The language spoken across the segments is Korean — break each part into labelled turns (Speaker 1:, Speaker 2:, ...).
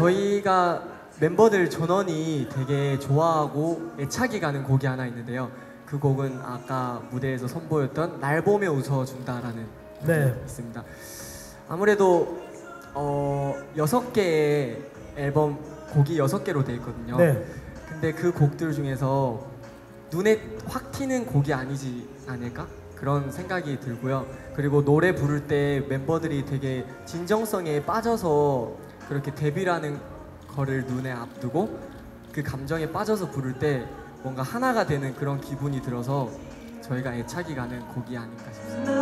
Speaker 1: 저희가 멤버들 전원이 되게 좋아하고 애착이 가는 곡이 하나 있는데요. 그 곡은 아까 무대에서 선보였던 날 보며 웃어준다라는
Speaker 2: 네.
Speaker 1: 곡이 있습니다. 아무래도 어, 여섯 개의 앨범 곡이 여섯 개로 되어 있거든요.
Speaker 2: 네.
Speaker 1: 근데 그 곡들 중에서 눈에 확 튀는 곡이 아니지 않을까? 그런 생각이 들고요. 그리고 노래 부를 때 멤버들이 되게 진정성에 빠져서 그렇게 데뷔라는 거를 눈에 앞두고 그 감정에 빠져서 부를 때 뭔가 하나가 되는 그런 기분이 들어서 저희가 애착이 가는 곡이 아닌가 싶습니다.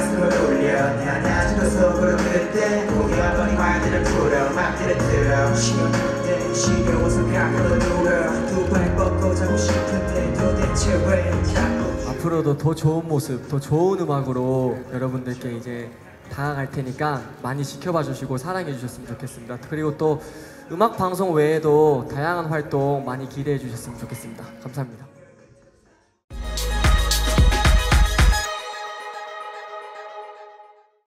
Speaker 3: 가슴을 울려 난 아직도 속으로 그때 번이 말들을 풀어 맘들을 들어 시원한데 시려워서 가끔 누워 두발 뻗고 자고 싶은데 도대체 왜 자꾸
Speaker 1: 앞으로도 더 좋은 모습, 더 좋은 음악으로 여러분들께 이제 다가갈 테니까 많이 지켜봐 주시고 사랑해 주셨으면 좋겠습니다. 그리고 또 음악 방송 외에도 다양한 활동 많이 기대해 주셨으면 좋겠습니다. 감사합니다.